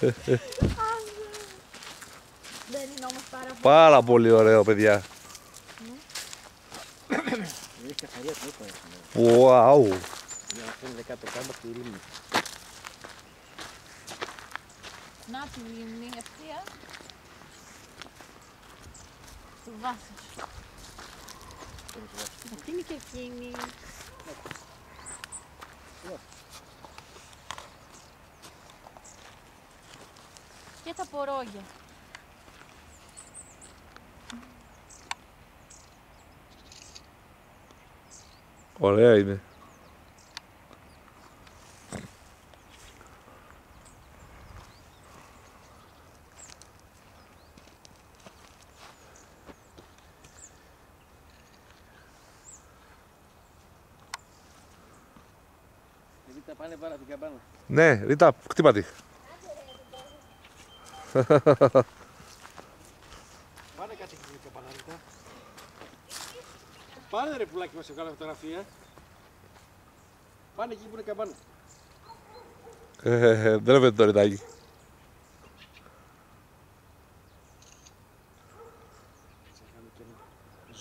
Δεν είναι όμως πάρα πολύ. Πάρα πολύ ωραίο, παιδιά. Είναι καθαρία που είπα. Wow. Για να φαίνεται κάτω κάτω από τη λίμνη. Να τη λίμνη ευθεία. Του βάθους. Αυτή είναι και εκείνη. Και τα πορόγια. Ωραία είναι. Ρίτα πάνε πάρα την καμπάνα. Ναι, Ρίτα, χτύπα τη. Πάνε κάτι εκεί την καμπάνα Ρίτα. Πάνε ρε πουλάκι μας σε βγάλω φωτογραφία. Πάνε εκεί που είναι καμπάνα. Ε, Δεν έβαινε το ρητάκι. Θα